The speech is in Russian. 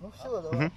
Ну все, давай.